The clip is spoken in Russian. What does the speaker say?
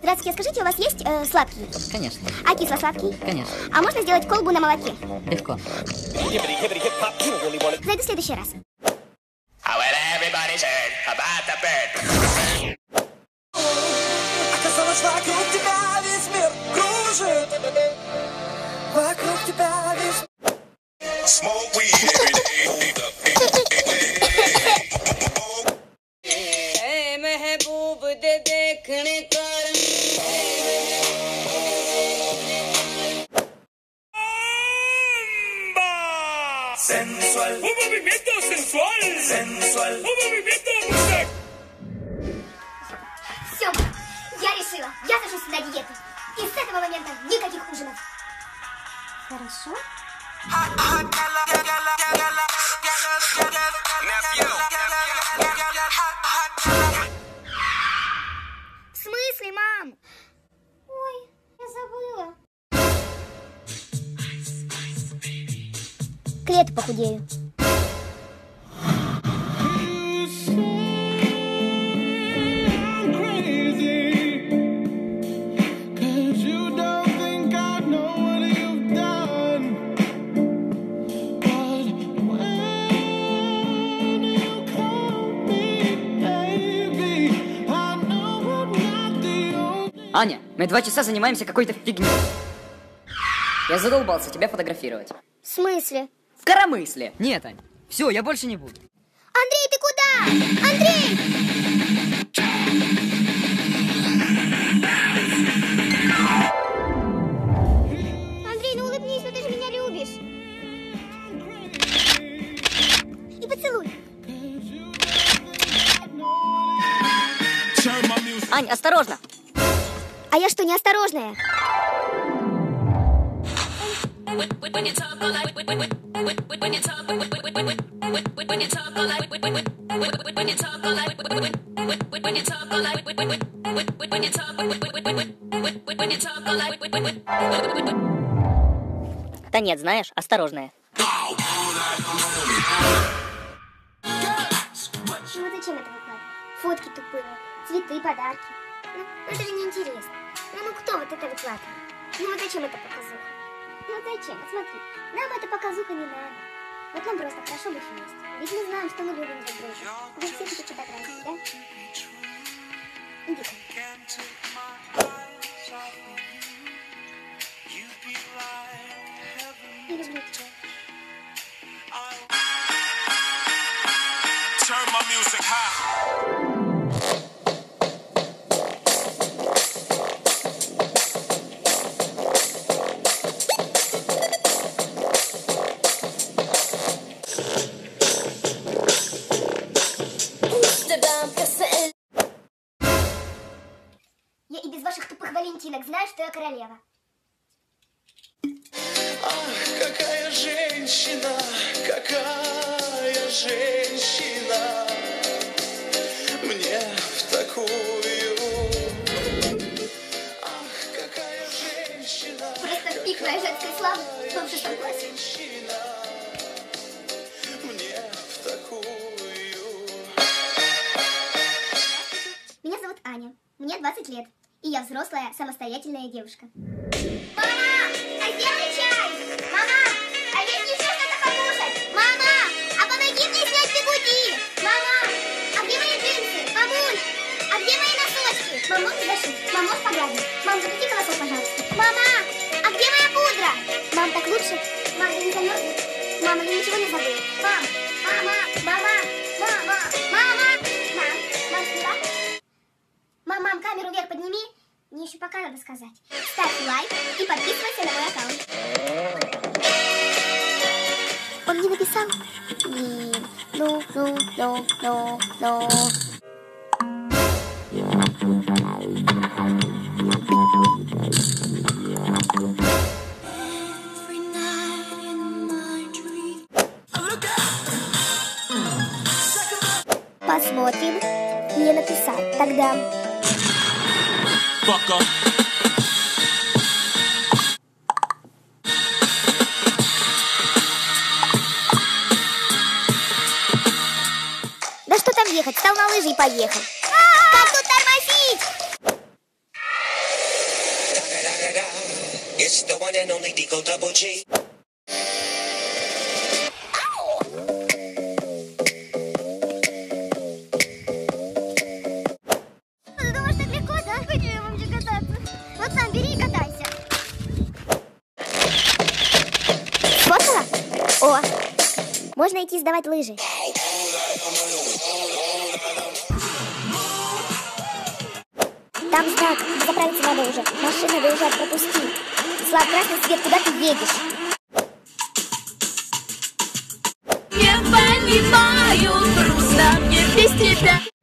Здравствуйте, скажите, у вас есть э, сладкий? Конечно, А кисло-сладкий? конечно. А можно сделать колбу на молоке? Легко. Зайду в следующий раз. Bird? Оказалось, вокруг тебя весь мир кружит Вокруг тебя весь Smoke weed every day. ए महबूब दे देखने कर Sensual Un movimiento sensual. Sensual Un movimiento musical. Все, я решила. Я сажусь на диету. И с этого момента никаких ужинов. Хорошо? В смысле, мам? Ой, я забыла. К лету похудею. Аня, мы два часа занимаемся какой-то фигней. Я задолбался тебя фотографировать. В смысле? В коромысле. Нет, Ань. Все, я больше не буду. Андрей, ты куда? Андрей! Андрей, ну улыбнись, ну ты же меня любишь. И поцелуй. Ань, осторожно. А я что, неосторожная? Да нет, знаешь, осторожная. Ну зачем это выкладывать? Фотки тупые, цветы, подарки. Ну, это же неинтересно. Ну, ну кто вот это выкладывает? Ну вот зачем это показуха? Ну зачем? Вот смотри, нам эта показуха не надо. Вот нам просто хорошо быть вместе. Ведь мы знаем, что мы любим друг друга. Вы все эти фотографии, да? Иди-ка. Я и без ваших тупых валентинок знаю, что я королева. Ах, какая женщина, какая женщина Мне в такую Ах, какая женщина, Просто пик моей женской славы в шестом классе. 20 лет. И я взрослая, самостоятельная девушка. Мама! А сделай чай! Мама! А я не что это покушать! Мама! А помоги мне снять бигуди! Мама! А где мои джинсы? Мамуль! А где мои носочки? Мам, можно зашить? Мам, можешь погладить? Мам, запусти колосок, пожалуйста. Мама! А где моя пудра? Мам, так лучше? Мам, я не замерзла? Мама, я ничего не забыла. Мам! Мама! Мама! Пока надо сказать. Ставь лайк и подписывайся на мой аккаунт. Он не написал? Блин. Ну, ну, ну, ну, ну. Посмотрим. Не написал. Тогда Fucker. Лыжи и поехал. Как тут тормозить? It's the one and only Digo Double G. Можно идти сдавать лыжи. Там знак, заправиться надо уже. Машина выезжает, пропусти. Слав, красный свет, куда ты едешь? Не понимаю, грустно мне без тебя.